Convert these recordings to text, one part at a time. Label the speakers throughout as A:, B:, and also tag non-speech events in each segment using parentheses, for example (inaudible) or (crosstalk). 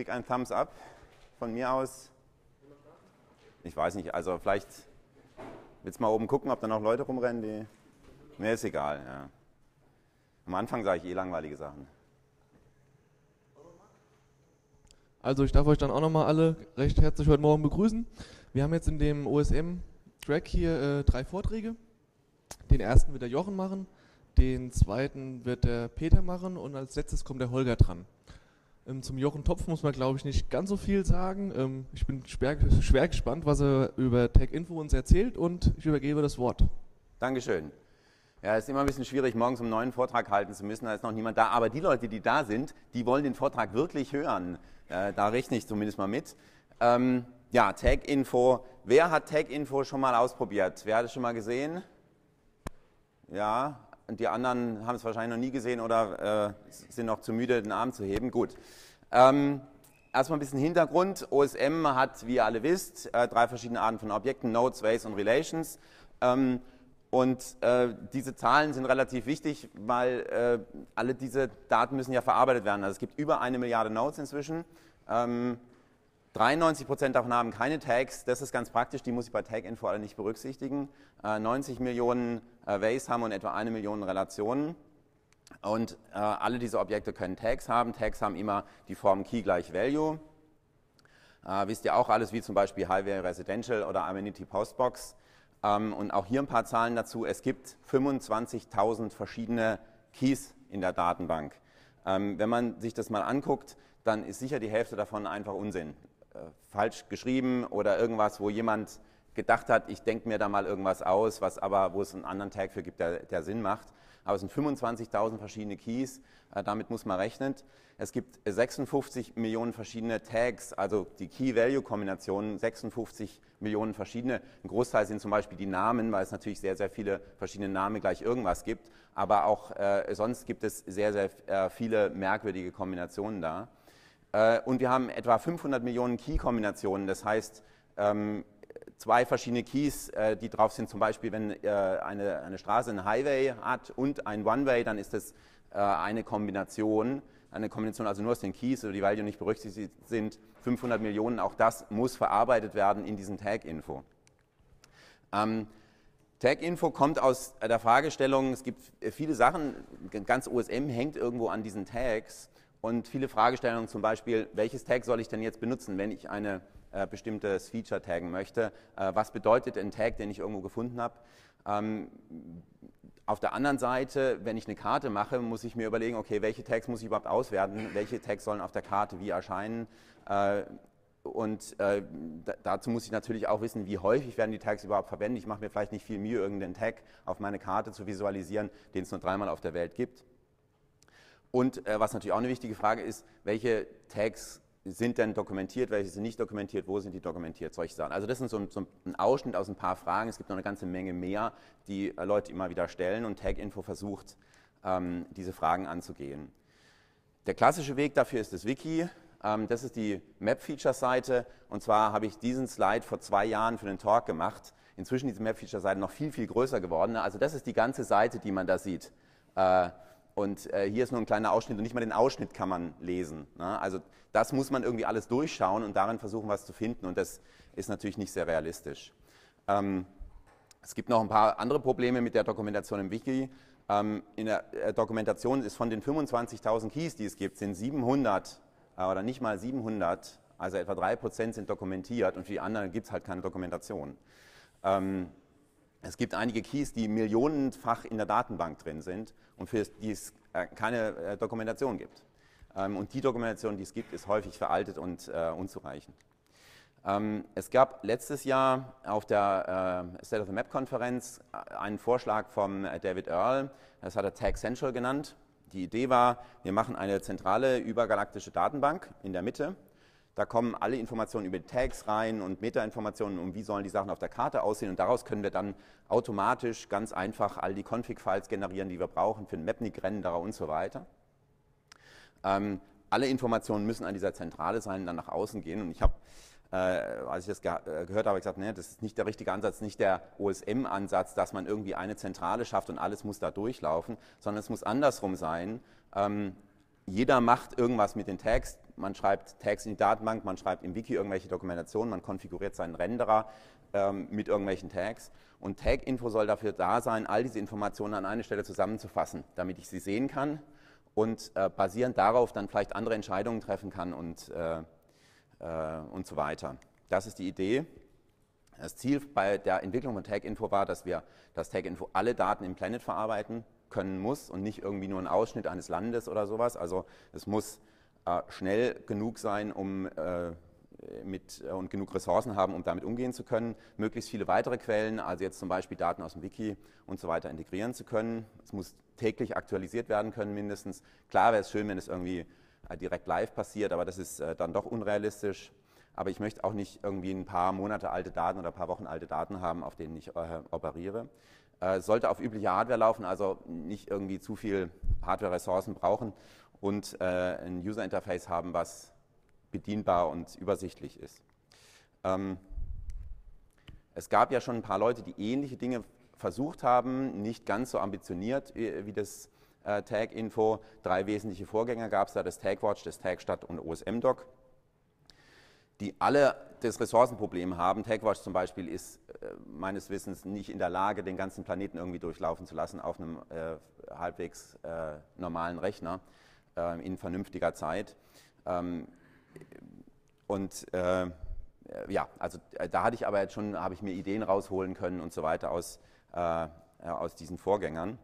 A: kriege einen Thumbs up von mir aus. Ich weiß nicht, also vielleicht willst du mal oben gucken, ob da noch Leute rumrennen, die. Mir ist egal, ja. Am Anfang sage ich eh langweilige Sachen.
B: Also ich darf euch dann auch nochmal alle recht herzlich heute Morgen begrüßen. Wir haben jetzt in dem OSM-Track hier äh, drei Vorträge. Den ersten wird der Jochen machen, den zweiten wird der Peter machen und als letztes kommt der Holger dran. Ähm, zum Jochen Topf muss man, glaube ich, nicht ganz so viel sagen. Ähm, ich bin schwer, schwer, gespannt, was er über Tech Info uns erzählt und ich übergebe das Wort.
A: Dankeschön. Ja, es ist immer ein bisschen schwierig, morgens um einen neuen Vortrag halten zu müssen, da ist noch niemand da. Aber die Leute, die da sind, die wollen den Vortrag wirklich hören. Äh, da rechne ich zumindest mal mit. Ähm, ja, Tag Info. Wer hat Tag Info schon mal ausprobiert? Wer hat es schon mal gesehen? Ja, die anderen haben es wahrscheinlich noch nie gesehen oder äh, sind noch zu müde, den Arm zu heben. Gut. Ähm, erstmal ein bisschen Hintergrund. OSM hat, wie ihr alle wisst, äh, drei verschiedene Arten von Objekten, Nodes, Ways und Relations. Ähm, und äh, diese Zahlen sind relativ wichtig, weil äh, alle diese Daten müssen ja verarbeitet werden. Also es gibt über eine Milliarde Nodes inzwischen. Ähm, 93 Prozent davon haben keine Tags. Das ist ganz praktisch. Die muss ich bei Tag-Info alle nicht berücksichtigen. Äh, 90 Millionen äh, Ways haben und etwa eine Million Relationen. Und äh, alle diese Objekte können Tags haben. Tags haben immer die Form Key gleich Value. Äh, wisst ihr auch alles, wie zum Beispiel Highway Residential oder Amenity Postbox. Ähm, und auch hier ein paar Zahlen dazu. Es gibt 25.000 verschiedene Keys in der Datenbank. Ähm, wenn man sich das mal anguckt, dann ist sicher die Hälfte davon einfach Unsinn. Äh, falsch geschrieben oder irgendwas, wo jemand gedacht hat, ich denke mir da mal irgendwas aus, was aber, wo es einen anderen Tag für gibt, der, der Sinn macht. Aber es sind 25.000 verschiedene Keys, äh, damit muss man rechnen. Es gibt 56 Millionen verschiedene Tags, also die Key-Value-Kombinationen, 56 Millionen verschiedene. Ein Großteil sind zum Beispiel die Namen, weil es natürlich sehr, sehr viele verschiedene Namen gleich irgendwas gibt. Aber auch äh, sonst gibt es sehr, sehr äh, viele merkwürdige Kombinationen da. Äh, und wir haben etwa 500 Millionen Key-Kombinationen. Das heißt, ähm, zwei verschiedene Keys, äh, die drauf sind. Zum Beispiel, wenn äh, eine, eine Straße einen Highway hat und ein One-Way, dann ist das eine Kombination eine Kombination also nur aus den Keys die Value nicht berücksichtigt sind, 500 Millionen, auch das muss verarbeitet werden in diesen Tag-Info. Ähm, Tag-Info kommt aus der Fragestellung, es gibt viele Sachen, ganz OSM hängt irgendwo an diesen Tags und viele Fragestellungen zum Beispiel, welches Tag soll ich denn jetzt benutzen, wenn ich ein äh, bestimmtes Feature taggen möchte? Äh, was bedeutet ein Tag, den ich irgendwo gefunden habe? Ähm, auf der anderen Seite, wenn ich eine Karte mache, muss ich mir überlegen, okay, welche Tags muss ich überhaupt auswerten, welche Tags sollen auf der Karte wie erscheinen. Äh, und äh, dazu muss ich natürlich auch wissen, wie häufig werden die Tags überhaupt verwendet. Ich mache mir vielleicht nicht viel Mühe, irgendeinen Tag auf meine Karte zu visualisieren, den es nur dreimal auf der Welt gibt. Und äh, was natürlich auch eine wichtige Frage ist, welche Tags sind denn dokumentiert, welche sind nicht dokumentiert, wo sind die dokumentiert, solche Sachen. Also das sind so, so, ein Ausschnitt aus ein paar Fragen. Es gibt noch eine ganze Menge mehr, die äh, Leute immer wieder stellen und TagInfo versucht, ähm, diese Fragen anzugehen. Der klassische Weg dafür ist das Wiki. Ähm, das ist die Map-Feature-Seite und zwar habe ich diesen Slide vor zwei Jahren für den Talk gemacht. Inzwischen ist die Map-Feature-Seite noch viel, viel größer geworden. Also das ist die ganze Seite, die man da sieht. Äh, und äh, hier ist nur ein kleiner Ausschnitt und nicht mal den Ausschnitt kann man lesen. Ne? Also das muss man irgendwie alles durchschauen und darin versuchen, was zu finden und das ist natürlich nicht sehr realistisch. Ähm, es gibt noch ein paar andere Probleme mit der Dokumentation im Wiki. Ähm, in der äh, Dokumentation ist von den 25.000 Keys, die es gibt, sind 700 äh, oder nicht mal 700, also etwa 3% sind dokumentiert und für die anderen gibt es halt keine Dokumentation. Ähm, es gibt einige Keys, die millionenfach in der Datenbank drin sind und für die es äh, keine äh, Dokumentation gibt. Ähm, und die Dokumentation, die es gibt, ist häufig veraltet und äh, unzureichend. Ähm, es gab letztes Jahr auf der State of the Map-Konferenz einen Vorschlag von David Earl, das hat er Tag Central genannt. Die Idee war, wir machen eine zentrale übergalaktische Datenbank in der Mitte da kommen alle Informationen über die Tags rein und Metainformationen um wie sollen die Sachen auf der Karte aussehen. Und daraus können wir dann automatisch ganz einfach all die Config-Files generieren, die wir brauchen für den Mapnik-Renderer und so weiter. Ähm, alle Informationen müssen an dieser Zentrale sein, dann nach außen gehen. Und ich habe, äh, als ich das ge äh, gehört habe, gesagt, nee, das ist nicht der richtige Ansatz, nicht der OSM-Ansatz, dass man irgendwie eine Zentrale schafft und alles muss da durchlaufen, sondern es muss andersrum sein. Ähm, jeder macht irgendwas mit den Tags, man schreibt Tags in die Datenbank, man schreibt im Wiki irgendwelche Dokumentationen, man konfiguriert seinen Renderer ähm, mit irgendwelchen Tags. Und Tag-Info soll dafür da sein, all diese Informationen an eine Stelle zusammenzufassen, damit ich sie sehen kann und äh, basierend darauf dann vielleicht andere Entscheidungen treffen kann und, äh, äh, und so weiter. Das ist die Idee. Das Ziel bei der Entwicklung von Tag-Info war, dass wir das Tag-Info alle Daten im Planet verarbeiten können muss und nicht irgendwie nur ein Ausschnitt eines Landes oder sowas. Also es muss schnell genug sein, um äh, mit, äh, und genug Ressourcen haben, um damit umgehen zu können, möglichst viele weitere Quellen, also jetzt zum Beispiel Daten aus dem Wiki und so weiter integrieren zu können. Es muss täglich aktualisiert werden können mindestens. Klar wäre es schön, wenn es irgendwie äh, direkt live passiert, aber das ist äh, dann doch unrealistisch. Aber ich möchte auch nicht irgendwie ein paar Monate alte Daten oder ein paar Wochen alte Daten haben, auf denen ich operiere. Es sollte auf übliche Hardware laufen, also nicht irgendwie zu viel Hardware-Ressourcen brauchen und ein User-Interface haben, was bedienbar und übersichtlich ist. Ähm, es gab ja schon ein paar Leute, die ähnliche Dinge versucht haben, nicht ganz so ambitioniert äh, wie das äh, Tag-Info. Drei wesentliche Vorgänger gab es da, das TagWatch, das TagStat und OSM-Doc, die alle das Ressourcenproblem haben. TagWatch zum Beispiel ist äh, meines Wissens nicht in der Lage, den ganzen Planeten irgendwie durchlaufen zu lassen auf einem äh, halbwegs äh, normalen Rechner äh, in vernünftiger Zeit. Ähm, und äh, ja, also äh, da hatte ich aber jetzt schon, habe ich mir Ideen rausholen können und so weiter aus, äh, aus diesen Vorgängern.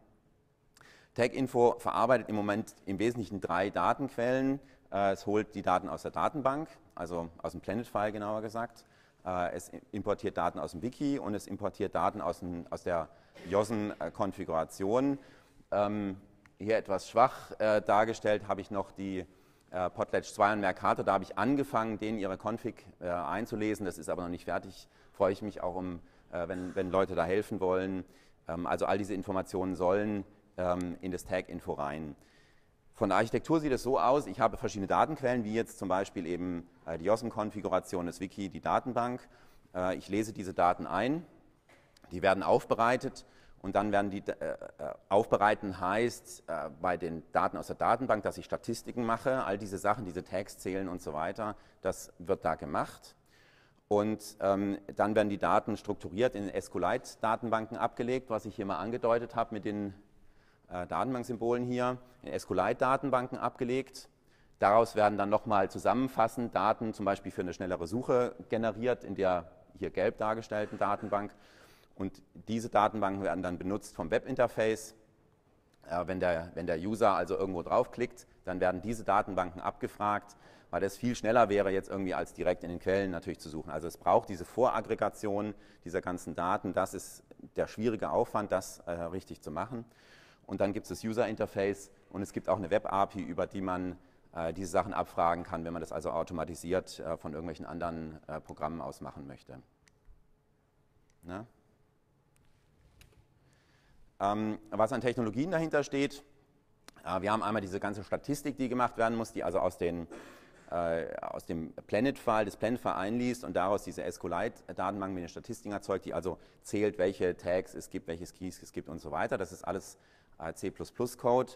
A: TagInfo verarbeitet im Moment im Wesentlichen drei Datenquellen. Äh, es holt die Daten aus der Datenbank, also aus dem Planet-File genauer gesagt. Äh, es importiert Daten aus dem Wiki und es importiert Daten aus, dem, aus der JOSN-Konfiguration. Ähm, hier etwas schwach äh, dargestellt habe ich noch die äh, Potlatch 2 und Mercator. Da habe ich angefangen, denen ihre Config äh, einzulesen. Das ist aber noch nicht fertig. Freue ich mich auch um, äh, wenn, wenn Leute da helfen wollen. Ähm, also all diese Informationen sollen ähm, in das Tag-Info rein. Von der Architektur sieht es so aus, ich habe verschiedene Datenquellen, wie jetzt zum Beispiel eben äh, die JOSM-Konfiguration, das Wiki, die Datenbank. Äh, ich lese diese Daten ein, die werden aufbereitet und dann werden die äh, äh, aufbereiten heißt äh, bei den Daten aus der Datenbank, dass ich Statistiken mache, all diese Sachen, diese Tags zählen und so weiter, das wird da gemacht. Und ähm, dann werden die Daten strukturiert in SQLite-Datenbanken abgelegt, was ich hier mal angedeutet habe mit den äh, Datenbanksymbolen hier, in SQLite-Datenbanken abgelegt. Daraus werden dann nochmal zusammenfassend Daten zum Beispiel für eine schnellere Suche generiert in der hier gelb dargestellten Datenbank. Und diese Datenbanken werden dann benutzt vom Webinterface. Äh, wenn, der, wenn der User also irgendwo draufklickt, dann werden diese Datenbanken abgefragt, weil das viel schneller wäre, jetzt irgendwie als direkt in den Quellen natürlich zu suchen. Also es braucht diese Voraggregation dieser ganzen Daten. Das ist der schwierige Aufwand, das äh, richtig zu machen. Und dann gibt es das User-Interface und es gibt auch eine Web-API, über die man äh, diese Sachen abfragen kann, wenn man das also automatisiert äh, von irgendwelchen anderen äh, Programmen aus machen möchte. Na? Ähm, was an Technologien dahinter steht, äh, wir haben einmal diese ganze Statistik, die gemacht werden muss, die also aus, den, äh, aus dem Planet-File, das Planet-File einliest und daraus diese SQLite-Datenbank mit den Statistiken erzeugt, die also zählt, welche Tags es gibt, welche Keys es gibt und so weiter. Das ist alles äh, C++-Code.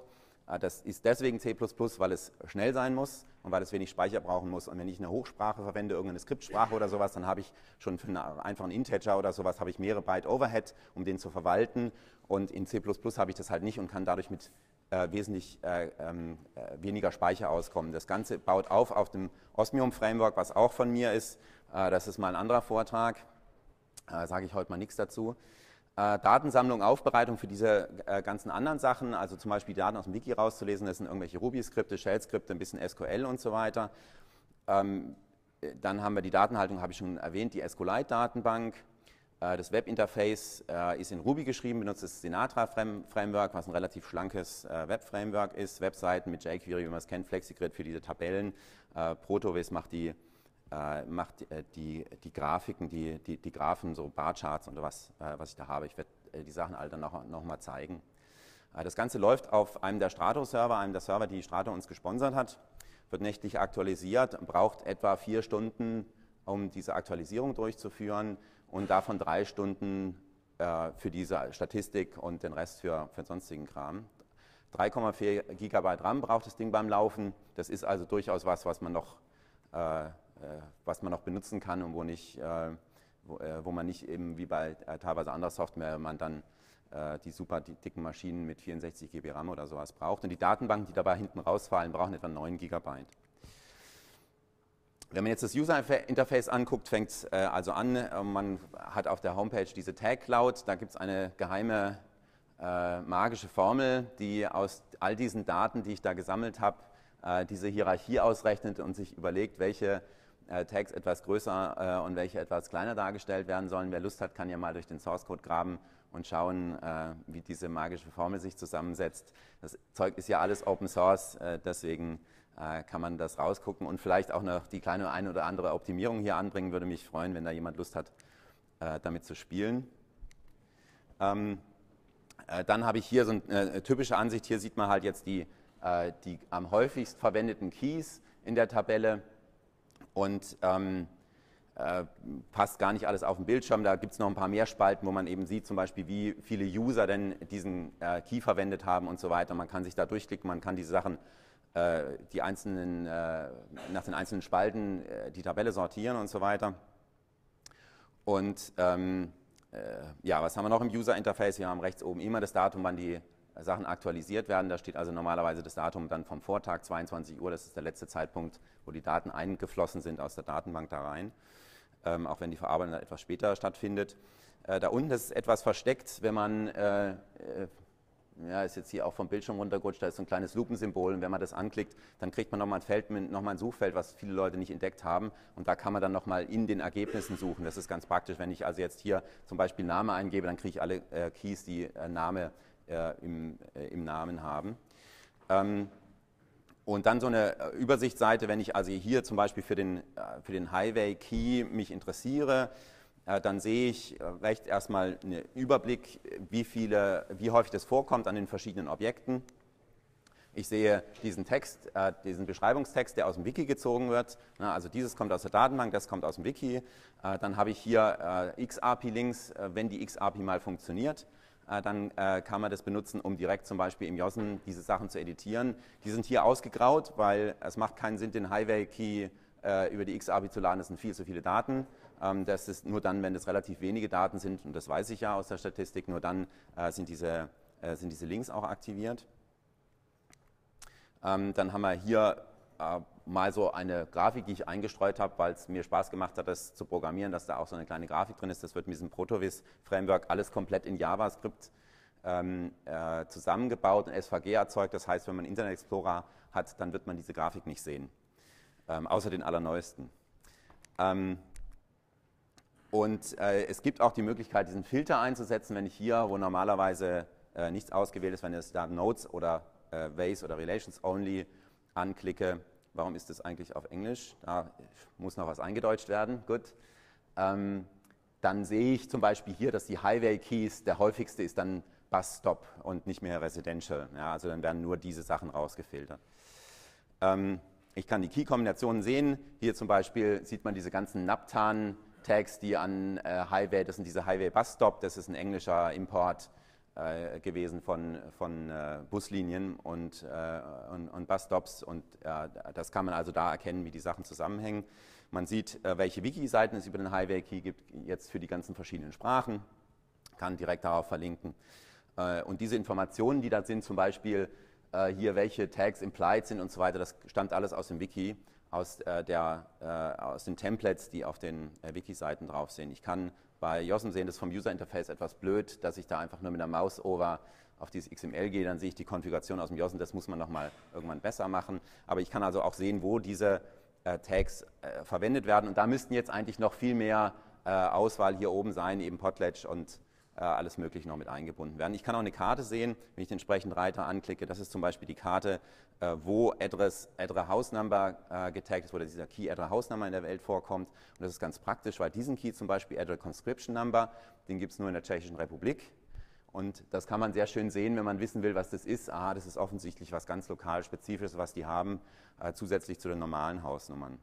A: Äh, das ist deswegen C++, weil es schnell sein muss und weil es wenig Speicher brauchen muss. Und wenn ich eine Hochsprache verwende, irgendeine Skriptsprache oder sowas, dann habe ich schon für einen einfachen Integer oder sowas, habe ich mehrere Byte Overhead, um den zu verwalten. Und in C++ habe ich das halt nicht und kann dadurch mit äh, wesentlich äh, ähm, äh, weniger Speicher auskommen. Das Ganze baut auf auf dem Osmium Framework, was auch von mir ist. Äh, das ist mal ein anderer Vortrag. Äh, sage ich heute mal nichts dazu. Äh, Datensammlung, Aufbereitung für diese äh, ganzen anderen Sachen, also zum Beispiel Daten aus dem Wiki rauszulesen, das sind irgendwelche Ruby-Skripte, Shell-Skripte, ein bisschen SQL und so weiter. Ähm, dann haben wir die Datenhaltung, habe ich schon erwähnt, die SQLite-Datenbank. Äh, das Webinterface äh, ist in Ruby geschrieben, benutzt das Sinatra-Framework, was ein relativ schlankes äh, Web-Framework ist. Webseiten mit jQuery, wie man es kennt, FlexiGrid für diese Tabellen. Äh, Protovis macht die äh, macht äh, die, die Grafiken, die, die, die Graphen, so Barcharts und was, äh, was ich da habe. Ich werde äh, die Sachen alle dann noch, noch mal zeigen. Äh, das Ganze läuft auf einem der Strato-Server, einem der Server, die Strato uns gesponsert hat, wird nächtlich aktualisiert, braucht etwa vier Stunden, um diese Aktualisierung durchzuführen und davon drei Stunden äh, für diese Statistik und den Rest für, für sonstigen Kram. 3,4 Gigabyte RAM braucht das Ding beim Laufen. Das ist also durchaus was, was man noch, was man noch benutzen kann und wo, nicht, äh, wo, äh, wo, man nicht eben wie bei äh, teilweise anderer Software, man dann äh, die super dicken Maschinen mit 64 GB RAM oder sowas braucht. Und die Datenbanken, die dabei hinten rausfallen, brauchen etwa 9 Gigabyte. Wenn man jetzt das User-Interface anguckt, fängt es äh, also an, äh, man hat auf der Homepage diese Tag Cloud, da gibt es eine geheime äh, magische Formel, die aus all diesen Daten, die ich da gesammelt habe, äh, diese Hierarchie ausrechnet und sich überlegt, welche Tags etwas größer äh, und welche etwas kleiner dargestellt werden sollen. Wer Lust hat, kann ja mal durch den Source Code graben und schauen, wie diese magische Formel sich zusammensetzt. Das Zeug ist ja alles Open Source, deswegen äh, kann man das rausgucken und vielleicht auch noch die kleine eine oder andere Optimierung hier anbringen. Würde mich freuen, wenn da jemand Lust hat, äh, damit zu spielen. Ähm, äh, dann habe ich hier so eine typische Ansicht. Hier sieht man halt jetzt die, die am häufigst verwendeten Keys in der Tabelle und ähm, äh, passt gar nicht alles auf dem Bildschirm. Da gibt es noch ein paar mehr Spalten, wo man eben sieht, zum Beispiel, wie viele User denn diesen äh, Key verwendet haben und so weiter. Man kann sich da durchklicken, man kann diese Sachen äh, die einzelnen, äh, nach den einzelnen Spalten äh, die Tabelle sortieren und so weiter. Und ähm, ja, was haben wir noch im User Interface? Wir haben rechts oben immer das Datum, wann die Sachen aktualisiert werden. Da steht also normalerweise das Datum dann vom Vortag, 22 Uhr. Das ist der letzte Zeitpunkt, wo die Daten eingeflossen sind aus der Datenbank da rein. Ähm, auch wenn die Verarbeitung etwas später stattfindet. Äh, da unten ist etwas versteckt, wenn man äh, ja, ist jetzt hier auch vom Bildschirm runtergerutscht, da ist so ein kleines Lupensymbol und wenn man das anklickt, dann kriegt man nochmal ein Feld, nochmal ein Suchfeld, was viele Leute nicht entdeckt haben und da kann man dann nochmal in den Ergebnissen suchen. Das ist ganz praktisch, wenn ich also jetzt hier zum Beispiel Name eingebe, dann kriege ich alle äh, Keys, die äh, Name äh, im, äh, im, Namen haben. Ähm, und dann so eine äh, Übersichtsseite, wenn ich also hier zum Beispiel für den, äh, für den Highway Key mich interessiere, dann sehe ich äh, recht erstmal einen Überblick, wie, viele, wie häufig das vorkommt an den verschiedenen Objekten. Ich sehe diesen Text, äh, diesen Beschreibungstext, der aus dem Wiki gezogen wird. also dieses kommt aus der Datenbank, das kommt aus dem Wiki. Äh, dann habe ich hier XAPI-Links, wenn die XAPI mal funktioniert. Dann kann man das benutzen, um direkt zum Beispiel im JOSN diese Sachen zu editieren. Die sind hier ausgegraut, weil es macht keinen Sinn, den Highway-Key über die XAPI zu laden. Das sind viel zu viele Daten. Ähm, das ist nur dann, wenn es relativ wenige Daten sind, und das weiß ich ja aus der Statistik, nur dann äh, sind, diese, äh, sind diese Links auch aktiviert. Ähm, dann haben wir hier äh, mal so eine Grafik, die ich eingestreut habe, weil es mir Spaß gemacht hat, das zu programmieren, dass da auch so eine kleine Grafik drin ist. Das wird mit diesem Protovis-Framework alles komplett in JavaScript ähm, äh, zusammengebaut und SVG erzeugt. Das heißt, wenn man Internet Explorer hat, dann wird man diese Grafik nicht sehen, ähm, außer den allerneuesten. Ähm, und äh, es gibt auch die Möglichkeit, diesen Filter einzusetzen, wenn ich hier, wo normalerweise äh, nichts ausgewählt ist, wenn ich da Notes oder äh, Ways oder Relations Only anklicke. Warum ist das eigentlich auf Englisch? Da muss noch was eingedeutscht werden. Gut. Ähm, dann sehe ich zum Beispiel hier, dass die Highway Keys, der häufigste ist dann Bus Stop und nicht mehr Residential. Ja, also dann werden nur diese Sachen rausgefiltert. Ähm, ich kann die Key-Kombinationen sehen. Hier zum Beispiel sieht man diese ganzen Naptan- Tags, die an äh, Highway, das sind diese Highway Bus Stop, das ist ein englischer Import äh, gewesen von, von äh, Buslinien und, äh, und, und Busstops und das kann man also da erkennen, wie die Sachen zusammenhängen. Man sieht, äh, welche Wiki-Seiten es über den Highway Key gibt, jetzt für die ganzen verschiedenen Sprachen, kann direkt darauf verlinken. Äh, und diese Informationen, die da sind, zum Beispiel hier, welche Tags implied sind und so weiter, das stammt alles aus dem Wiki aus, der, aus den Templates, die auf den Wiki-Seiten drauf sind. Ich kann bei JOSM sehen, das vom User-Interface etwas blöd, dass ich da einfach nur mit der Maus over auf dieses XML gehe, dann sehe ich die Konfiguration aus dem JOSM, das muss man nochmal irgendwann besser machen. Aber ich kann also auch sehen, wo diese äh, Tags äh, verwendet werden und da müssten jetzt eigentlich noch viel mehr äh, Auswahl hier oben sein, eben Potlatch und alles Mögliche noch mit eingebunden werden. Ich kann auch eine Karte sehen, wenn ich den entsprechenden Reiter anklicke. Das ist zum Beispiel die Karte äh, wo Address, Address House Number äh, getaggt ist, wo dieser Key Address House Number in der Welt vorkommt. Und das ist ganz praktisch, weil diesen Key zum Beispiel Address Conscription Number, den gibt es nur in der Tschechischen Republik. Und das kann man sehr schön sehen, wenn man wissen will, was das ist. Ah, das ist offensichtlich was ganz lokal spezifisches, was die haben, äh, zusätzlich zu den normalen Hausnummern.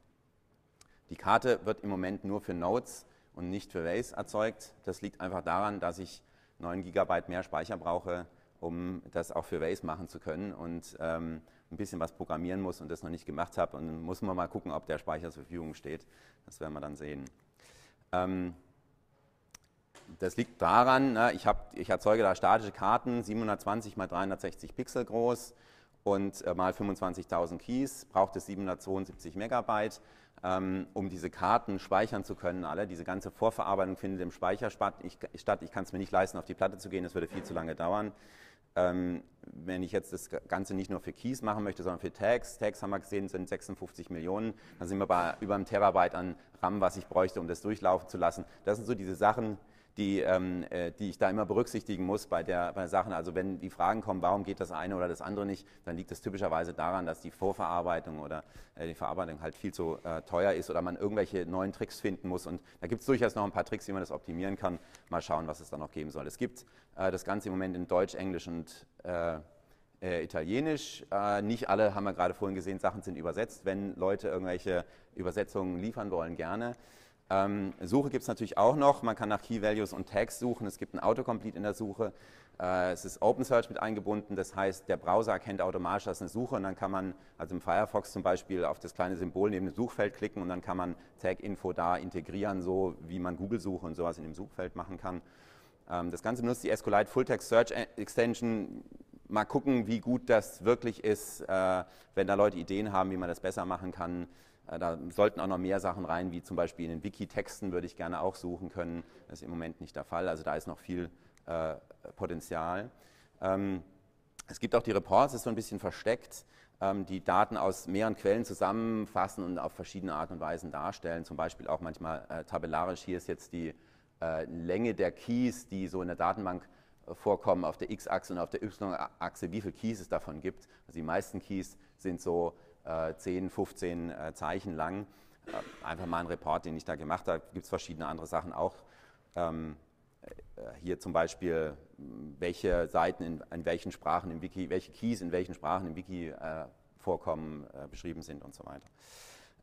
A: Die Karte wird im Moment nur für Nodes und nicht für Ways erzeugt. Das liegt einfach daran, dass ich 9 GB mehr Speicher brauche um das auch für Waze machen zu können und ähm, ein bisschen was programmieren muss und das noch nicht gemacht habe. Und dann muss man mal gucken, ob der Speicher zur Verfügung steht. Das werden wir dann sehen. Ähm, das liegt daran, ne, ich, hab, ich, erzeuge da statische Karten, 720 mal 360 Pixel groß und äh, mal 25.000 Keys, braucht es 772 Megabyte. Ähm, um diese Karten speichern zu können, alle. Diese ganze Vorverarbeitung findet im Speicher statt. Ich, kann es mir nicht leisten, auf die Platte zu gehen, das würde viel zu lange dauern. Ähm, wenn ich jetzt das Ganze nicht nur für Keys machen möchte, sondern für Tags, Tags haben wir gesehen, sind 56 Millionen, dann sind wir bei über einem Terabyte an RAM, was ich bräuchte, um das durchlaufen zu lassen. Das sind so diese Sachen, die, ähm, äh, die ich da immer berücksichtigen muss bei der, bei Sachen. Also wenn die Fragen kommen, warum geht das eine oder das andere nicht, dann liegt es typischerweise daran, dass die Vorverarbeitung oder äh, die Verarbeitung halt viel zu äh, teuer ist oder man irgendwelche neuen Tricks finden muss. Und da gibt es durchaus noch ein paar Tricks, wie man das optimieren kann. Mal schauen, was es da noch geben soll. Es gibt äh, das Ganze im Moment in Deutsch, Englisch und äh, äh, Italienisch. Äh, nicht alle, haben wir gerade vorhin gesehen, Sachen sind übersetzt. Wenn Leute irgendwelche Übersetzungen liefern wollen, gerne. Ähm, Suche gibt es natürlich auch noch. Man kann nach Key Values und Tags suchen. Es gibt ein Autocomplete in der Suche. Äh, es ist OpenSearch mit eingebunden. Das heißt, der Browser erkennt automatisch, dass eine Suche und dann kann man, also im Firefox zum Beispiel, auf das kleine Symbol neben dem Suchfeld klicken und dann kann man Tag-Info da integrieren, so wie man Google-Suche und sowas in dem Suchfeld machen kann. Ähm, das Ganze benutzt die SQLite Full Text Search Extension. Mal gucken, wie gut das wirklich ist, äh, wenn da Leute Ideen haben, wie man das besser machen kann. Äh, da sollten auch noch mehr Sachen rein, wie zum Beispiel in den Wiki-Texten würde ich gerne auch suchen können. Das ist im Moment nicht der Fall. Also da ist noch viel äh, Potenzial. Ähm, es gibt auch die Reports, das ist so ein bisschen versteckt, ähm, die Daten aus mehreren Quellen zusammenfassen und auf verschiedene Art und Weisen darstellen. Zum Beispiel auch manchmal äh, tabellarisch. Hier ist jetzt die Länge der Keys, die so in der Datenbank vorkommen, auf der X-Achse und auf der Y-Achse, wie viele Keys es davon gibt. Also die meisten Keys sind so 10, äh, 15 äh, Zeichen lang. Äh, einfach mal ein Report, den ich da gemacht habe. Gibt es verschiedene andere Sachen auch. Ähm, hier zum Beispiel, welche Seiten in, in, welchen Sprachen im Wiki, welche Keys in welchen Sprachen im Wiki äh, vorkommen, äh, beschrieben sind und so weiter.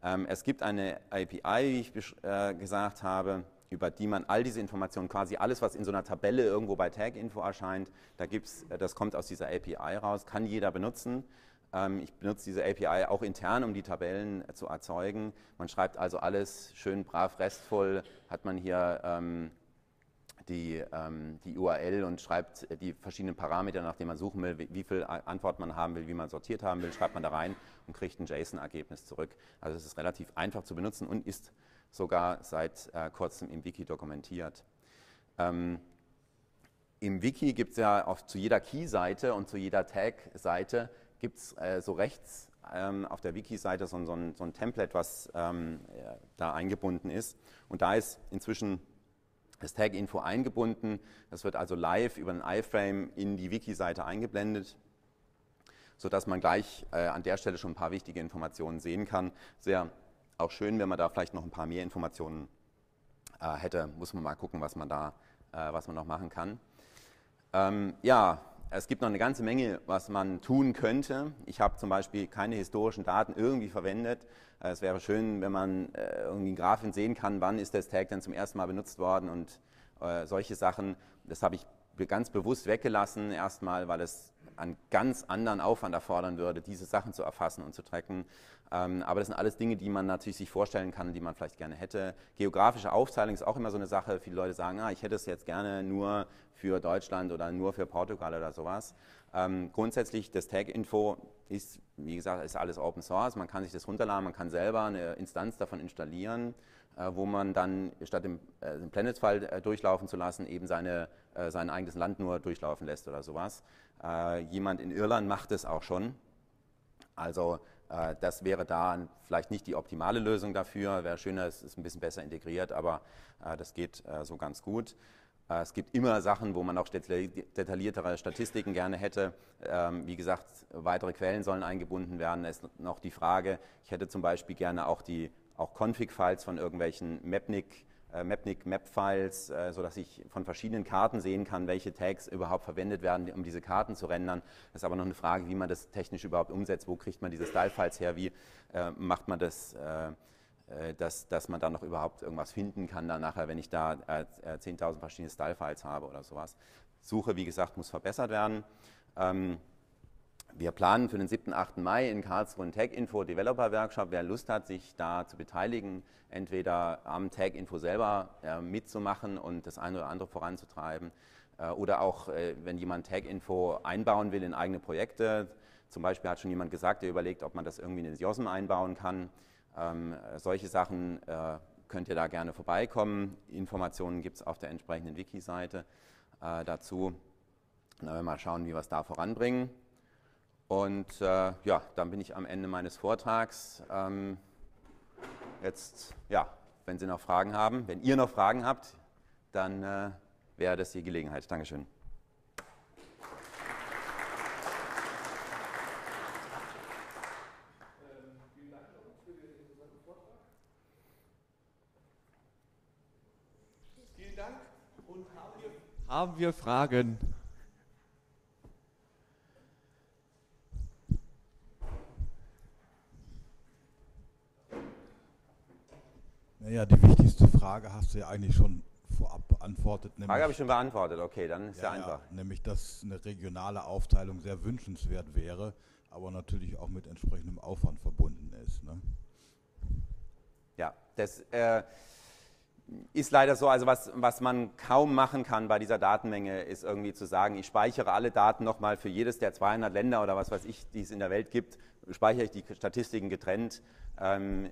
A: Ähm, es gibt eine API, wie ich äh, gesagt habe, über die man all diese Informationen, quasi alles, was in so einer Tabelle irgendwo bei Tag-Info erscheint, da gibt's, das kommt aus dieser API raus, kann jeder benutzen. Ähm, ich benutze diese API auch intern, um die Tabellen zu erzeugen. Man schreibt also alles schön brav restvoll, hat man hier ähm, die, ähm, die URL und schreibt die verschiedenen Parameter, nachdem man suchen will, wie, wie viel Antwort man haben will, wie man sortiert haben will, schreibt man da rein und kriegt ein JSON-Ergebnis zurück. Also es ist relativ einfach zu benutzen und ist sogar seit äh, kurzem im Wiki dokumentiert. Ähm, Im Wiki gibt es ja auf, zu jeder Key-Seite und zu jeder Tag-Seite gibt es äh, so rechts ähm, auf der Wiki-Seite so, so, so, ein Template, was ähm, da eingebunden ist. Und da ist inzwischen das Tag-Info eingebunden. Das wird also live über einen iFrame in die Wiki-Seite eingeblendet, sodass man gleich äh, an der Stelle schon ein paar wichtige Informationen sehen kann. Sehr auch schön, wenn man da vielleicht noch ein paar mehr Informationen äh, hätte. Muss man mal gucken, was man da äh, was man noch machen kann. Ähm, ja, es gibt noch eine ganze Menge, was man tun könnte. Ich habe zum Beispiel keine historischen Daten irgendwie verwendet. Äh, es wäre schön, wenn man äh, irgendwie in Grafik sehen kann, wann ist das Tag dann zum ersten Mal benutzt worden und äh, solche Sachen. Das habe ich ganz bewusst weggelassen, erstmal, weil es einen ganz anderen Aufwand erfordern würde, diese Sachen zu erfassen und zu tracken. Ähm, aber das sind alles Dinge, die man natürlich sich vorstellen kann, die man vielleicht gerne hätte. Geografische Aufteilung ist auch immer so eine Sache. Viele Leute sagen, ah, ich hätte es jetzt gerne nur für Deutschland oder nur für Portugal oder sowas. Ähm, grundsätzlich, das Tag-Info ist, wie gesagt, ist alles Open Source. Man kann sich das runterladen, man kann selber eine Instanz davon installieren, wo man dann statt den, äh, den Planet-File äh, durchlaufen zu lassen, eben seine, äh, sein eigenes Land nur durchlaufen lässt oder sowas. Äh, jemand in Irland macht es auch schon. Also äh, das wäre da vielleicht nicht die optimale Lösung dafür. Wäre schöner, es ist ein bisschen besser integriert, aber äh, das geht äh, so ganz gut. Es gibt immer Sachen, wo man auch detailliertere Statistiken gerne hätte. Ähm, wie gesagt, weitere Quellen sollen eingebunden werden. Es ist noch die Frage, ich hätte zum Beispiel gerne auch die auch Config-Files von irgendwelchen Mapnik äh, Mapnik Map-Files, äh, sodass ich von verschiedenen Karten sehen kann, welche Tags überhaupt verwendet werden, um diese Karten zu rendern. Das ist aber noch eine Frage, wie man das technisch überhaupt umsetzt. Wo kriegt man diese Style-Files her? Wie äh, macht man das? Äh, äh, dass, dass man da noch überhaupt irgendwas finden kann dann nachher, wenn ich da 10.000 verschiedene Style-Files habe oder sowas. Suche, wie gesagt, muss verbessert werden. Ähm, wir planen für den 7. 8. Mai in Karlsruhe einen Tag-Info Developer Workshop. Wer Lust hat, sich da zu beteiligen, entweder am Tag-Info selber äh, mitzumachen und das eine oder andere voranzutreiben äh, oder auch, äh, wenn jemand Tag-Info einbauen will in eigene Projekte. Zum Beispiel hat schon jemand gesagt, der überlegt, ob man das irgendwie in den JOSM einbauen kann. Ähm, solche Sachen äh, könnt ihr da gerne vorbeikommen. Informationen gibt es auf der entsprechenden Wiki-Seite äh, dazu. Dann werden wir mal schauen, wie wir es da voranbringen. Und äh, ja, dann bin ich am Ende meines Vortrags. Ähm, jetzt, ja, wenn Sie noch Fragen haben, wenn ihr noch Fragen habt, dann äh, wäre das die Gelegenheit. Dankeschön.
B: Vielen Dank und haben wir Fragen?
C: Naja, die wichtigste Frage hast du ja eigentlich schon vorab beantwortet.
A: Frage habe ich schon beantwortet, okay, dann ist ja, ja einfach.
C: Ja, nämlich, dass eine regionale Aufteilung sehr wünschenswert wäre, aber natürlich auch mit entsprechendem Aufwand verbunden ist. Ne?
A: Ja, das äh, ist leider so, also was, was man kaum machen kann bei dieser Datenmenge, ist irgendwie zu sagen, ich speichere alle Daten nochmal für jedes der 200 Länder oder was weiß ich, die es in der Welt gibt, speichere ich die Statistiken getrennt. Ähm,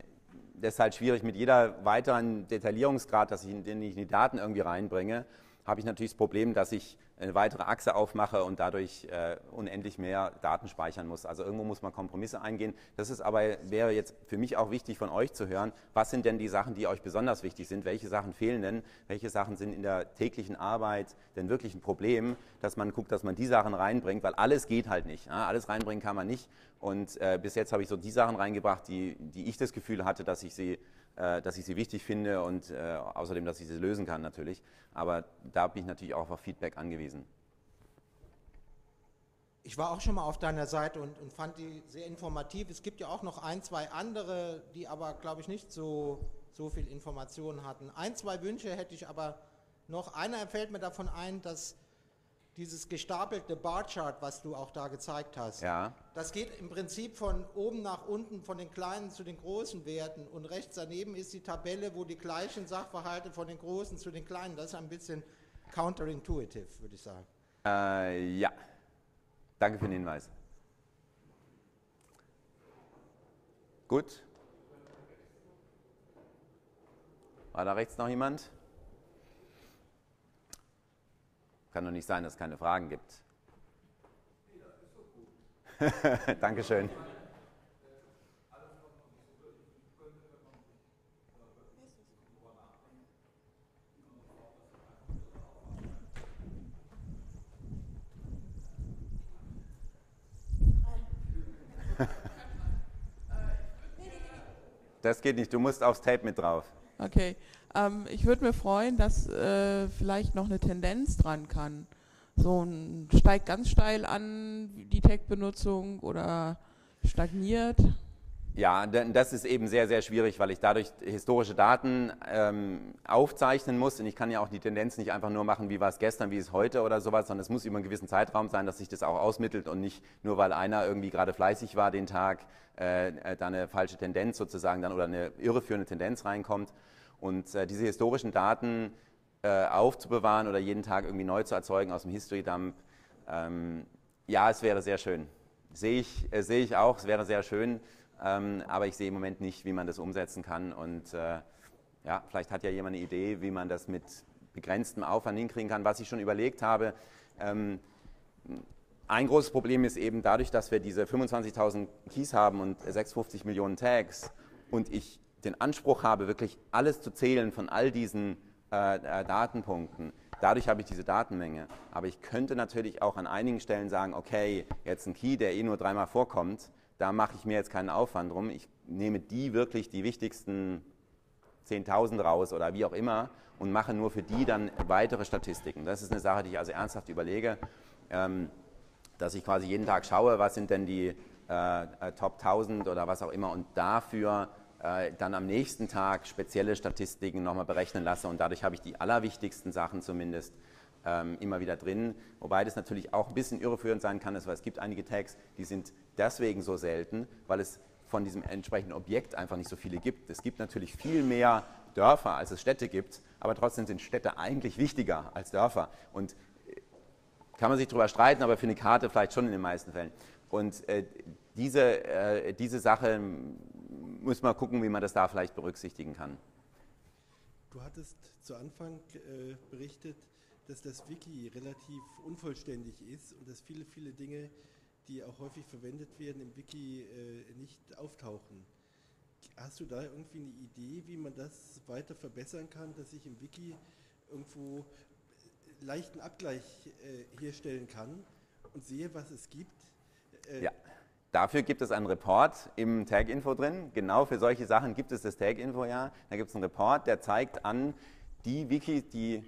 A: das ist halt schwierig mit jeder weiteren Detaillierungsgrad, dass ich in, den ich in die Daten irgendwie reinbringe, habe ich natürlich das Problem, dass ich eine weitere Achse aufmache und dadurch äh, unendlich mehr Daten speichern muss. Also irgendwo muss man Kompromisse eingehen. Das ist aber, wäre jetzt für mich auch wichtig von euch zu hören, was sind denn die Sachen, die euch besonders wichtig sind? Welche Sachen fehlen denn? Welche Sachen sind in der täglichen Arbeit denn wirklich ein Problem, dass man guckt, dass man die Sachen reinbringt, weil alles geht halt nicht. Ja? Alles reinbringen kann man nicht. Und äh, bis jetzt habe ich so die Sachen reingebracht, die, die ich das Gefühl hatte, dass ich sie dass ich sie wichtig finde und äh, außerdem, dass ich sie lösen kann natürlich. Aber da bin ich natürlich auch auf Feedback angewiesen.
D: Ich war auch schon mal auf deiner Seite und, und, fand die sehr informativ. Es gibt ja auch noch ein, zwei andere, die aber, glaube ich, nicht so, so viel Informationen hatten. Ein, zwei Wünsche hätte ich aber noch. Einer fällt mir davon ein, dass dieses gestapelte Barchart, was du auch da gezeigt hast,
A: ja.
D: das geht im Prinzip von oben nach unten, von den kleinen zu den großen Werten und rechts daneben ist die Tabelle, wo die gleichen Sachverhalte von den großen zu den kleinen, das ist ein bisschen counterintuitive, würde ich sagen.
A: Äh, ja, danke für den Hinweis. Gut. War da rechts noch jemand? Kann doch nicht sein, dass es keine Fragen gibt. (laughs) Dankeschön. (laughs) Das geht nicht, du musst aufs Tape mit drauf.
E: Okay. Ähm, ich würde mir freuen, dass äh, vielleicht noch eine Tendenz dran kann. So ein steigt ganz steil an, die Tech-Benutzung oder stagniert.
A: Ja, das ist eben sehr, sehr schwierig, weil ich dadurch historische Daten ähm, aufzeichnen muss und ich kann ja auch die Tendenz nicht einfach nur machen, wie war es gestern, wie ist es heute oder sowas, sondern es muss über einen gewissen Zeitraum sein, dass sich das auch ausmittelt und nicht nur, weil einer irgendwie gerade fleißig war den Tag, äh, äh da eine falsche Tendenz sozusagen dann oder eine irreführende Tendenz reinkommt. Und äh, diese historischen Daten äh, aufzubewahren oder jeden Tag irgendwie neu zu erzeugen aus dem History Dump, ähm, ja, es wäre sehr schön. Sehe ich, äh, sehe ich auch, es wäre sehr schön, ähm, aber ich sehe im Moment nicht, wie man das umsetzen kann. Und äh, ja, vielleicht hat ja jemand eine Idee, wie man das mit begrenztem Aufwand hinkriegen kann. Was ich schon überlegt habe, ähm, ein großes Problem ist eben dadurch, dass wir diese 25.000 Keys haben und 56 Millionen Tags und ich den Anspruch habe, wirklich alles zu zählen von all diesen äh, äh, Datenpunkten, dadurch habe ich diese Datenmenge. Aber ich könnte natürlich auch an einigen Stellen sagen, okay, jetzt ein Key, der eh nur dreimal vorkommt, da mache ich mir jetzt keinen Aufwand drum. Ich nehme die wirklich die wichtigsten 10.000 raus oder wie auch immer und mache nur für die dann weitere Statistiken. Das ist eine Sache, die ich also ernsthaft überlege, ähm, dass ich quasi jeden Tag schaue, was sind denn die äh, äh Top 1000 oder was auch immer und dafür dann am nächsten Tag spezielle Statistiken nochmal berechnen lasse und dadurch habe ich die allerwichtigsten Sachen zumindest ähm, immer wieder drin, wobei das natürlich auch ein bisschen irreführend sein kann, weil es gibt einige Tags, die sind deswegen so selten, weil es von diesem entsprechenden Objekt einfach nicht so viele gibt. Es gibt natürlich viel mehr Dörfer, als es Städte gibt, aber trotzdem sind Städte eigentlich wichtiger als Dörfer. Und äh, kann man sich darüber streiten, aber für eine Karte vielleicht schon in den meisten Fällen. Und äh, diese, äh, diese Sache muss man gucken, wie man das da vielleicht berücksichtigen kann.
F: Du hattest zu Anfang äh, berichtet, dass das Wiki relativ unvollständig ist und dass viele, viele Dinge, die auch häufig verwendet werden, im Wiki äh, nicht auftauchen. Hast du da irgendwie eine Idee, wie man das weiter verbessern kann, dass ich im Wiki irgendwo leichten Abgleich äh, herstellen kann und sehe, was es gibt?
A: Äh, ja. Dafür gibt es einen Report im Tag-Info drin. Genau für solche Sachen gibt es das Tag-Info ja. Da gibt es einen Report, der zeigt an, die Wikis, die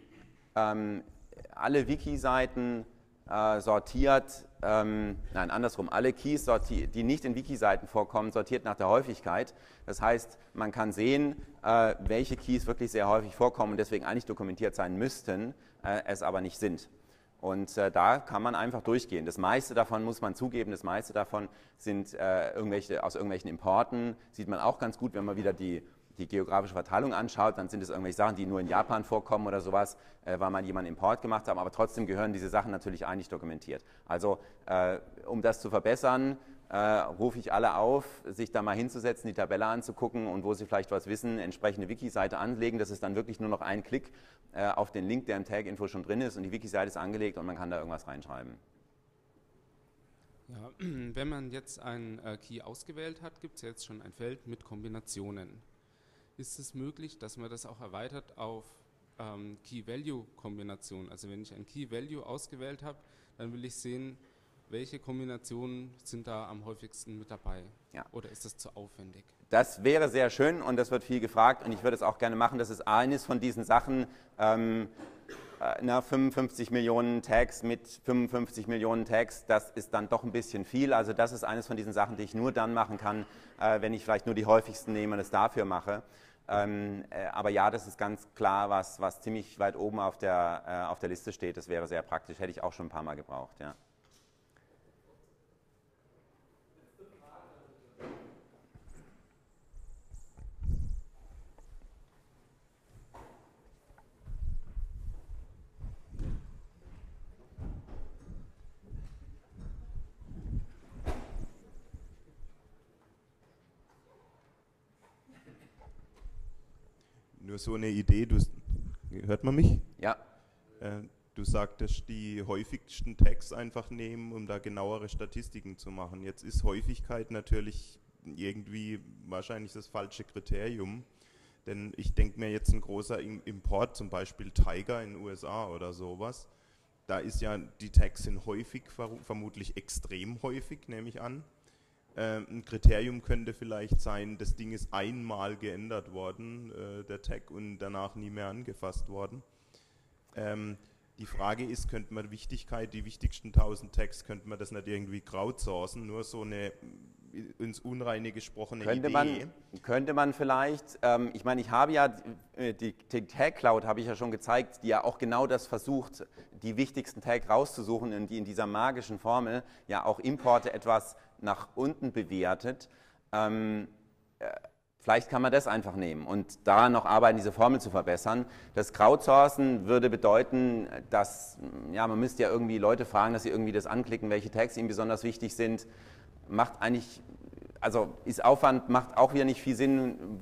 A: ähm, alle Wiki-Seiten äh, sortiert, ähm, nein, andersrum, alle Keys, die nicht in Wiki-Seiten vorkommen, sortiert nach der Häufigkeit. Das heißt, man kann sehen, äh, welche Keys wirklich sehr häufig vorkommen und deswegen eigentlich dokumentiert sein müssten, äh, es aber nicht sind. Und äh, da kann man einfach durchgehen. Das meiste davon muss man zugeben, das meiste davon sind äh, irgendwelche, aus irgendwelchen Importen. Sieht man auch ganz gut, wenn man wieder die, die geografische Verteilung anschaut, dann sind es irgendwelche Sachen, die nur in Japan vorkommen oder sowas, äh, weil man jemanden Import gemacht hat. Aber trotzdem gehören diese Sachen natürlich eigentlich dokumentiert. Also äh, um das zu verbessern, äh, rufe ich alle auf, sich da mal hinzusetzen, die Tabelle anzugucken und wo sie vielleicht was wissen, entsprechende Wiki-Seite anlegen. Das ist dann wirklich nur noch ein Klick äh, auf den Link, der im Tag-Info schon drin ist und die Wiki-Seite ist angelegt und man kann da irgendwas reinschreiben.
G: Ja, (clears throat) wenn man jetzt einen äh, Key ausgewählt hat, gibt es jetzt schon ein Feld mit Kombinationen. Ist es möglich, dass man das auch erweitert auf ähm, Key-Value-Kombinationen? Also wenn ich ein Key-Value ausgewählt habe, dann will ich sehen, welche Kombinationen sind da am häufigsten mit dabei? Ja. Oder ist das zu aufwendig?
A: Das wäre sehr schön und das wird viel gefragt und ich würde es auch gerne machen. Das ist eines von diesen Sachen, ähm, äh, na, 55 Millionen Tags mit 55 Millionen Tags, das ist dann doch ein bisschen viel. Also das ist eines von diesen Sachen, die ich nur dann machen kann, äh, wenn ich vielleicht nur die häufigsten nehme und es dafür mache. Ähm, äh, aber ja, das ist ganz klar, was, was ziemlich weit oben auf der, äh, auf der Liste steht. Das wäre sehr praktisch, hätte ich auch schon ein paar Mal gebraucht. Ja.
H: Nur so eine Idee, du, hört man mich?
A: Ja.
H: Äh, du sagtest, die häufigsten Tags einfach nehmen, um da genauere Statistiken zu machen. Jetzt ist Häufigkeit natürlich irgendwie wahrscheinlich das falsche Kriterium. Denn ich denke mir jetzt ein großer Import, zum Beispiel Tiger in den USA oder sowas, da ist ja, die Tags sind häufig, vermutlich extrem häufig, nehme ich an. Ähm, ein Kriterium könnte vielleicht sein, das Ding ist einmal geändert worden, äh, der Tag, und danach nie mehr angefasst worden. Ähm, die Frage ist, könnte man Wichtigkeit, die wichtigsten 1000 Tags, könnte man das nicht irgendwie crowdsourcen, nur so eine ins Unreine gesprochene
A: könnte
H: Idee.
A: Man, könnte man vielleicht, ähm, ich meine, ich habe ja, äh, die, die Tag Cloud habe ich ja schon gezeigt, die ja auch genau das versucht, die wichtigsten Tag rauszusuchen und die in dieser magischen Formel ja auch Importe etwas nach unten bewertet. Ähm, äh, vielleicht kann man das einfach nehmen und daran noch arbeiten, diese Formel zu verbessern. Das Crowdsourcen würde bedeuten, dass, ja, man müsste ja irgendwie Leute fragen, dass sie irgendwie das anklicken, welche Tags ihnen besonders wichtig sind. Macht eigentlich, also ist Aufwand, macht auch wieder nicht viel Sinn,